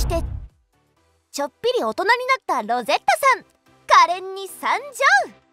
してちょっぴり大人になったロゼッタさん可憐に参上。